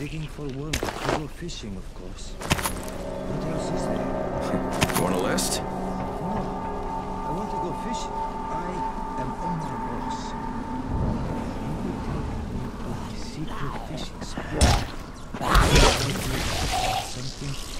Digging for worms to go fishing, of course. What else is there? You want a list? No, I want to go fishing. I am on my horse. You will take me to a secret fishing spot. Something